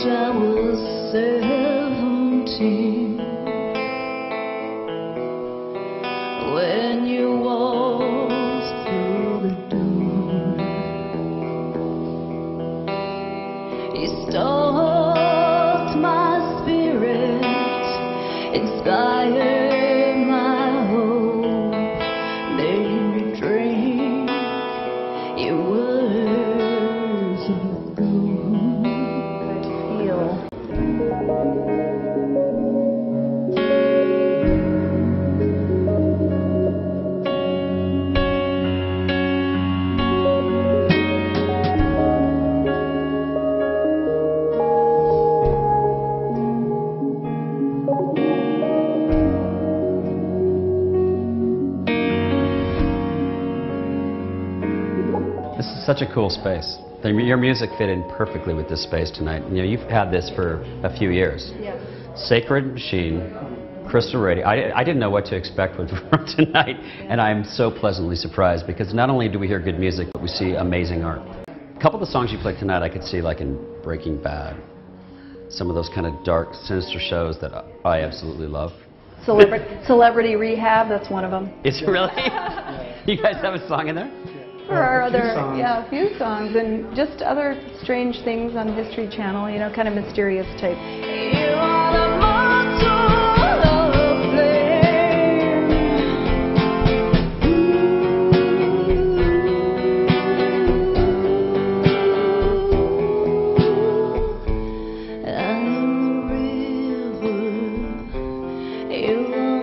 I was seventeen when you walked through the door. You stalked my spirit, inspired my hope, made me drink your words of gold. This is such a cool space. The- Your music fit in perfectly with this space tonight. You know, you've had this for a few years. Yes. Sacred Machine, Crystal Radio. I, I didn't know what to expect with- from tonight, and I'm so pleasantly surprised because not only do we hear good music, but we see amazing art. A couple of the songs you played tonight, I could see like in Breaking Bad. Some of those kind of dark, sinister shows that I absolutely love. Celebra- Celebrity Rehab, that's one of them. Is it really? you guys have a song in there? For our other, songs. yeah, a few songs and just other strange things on History Channel, you know, kind of mysterious type. You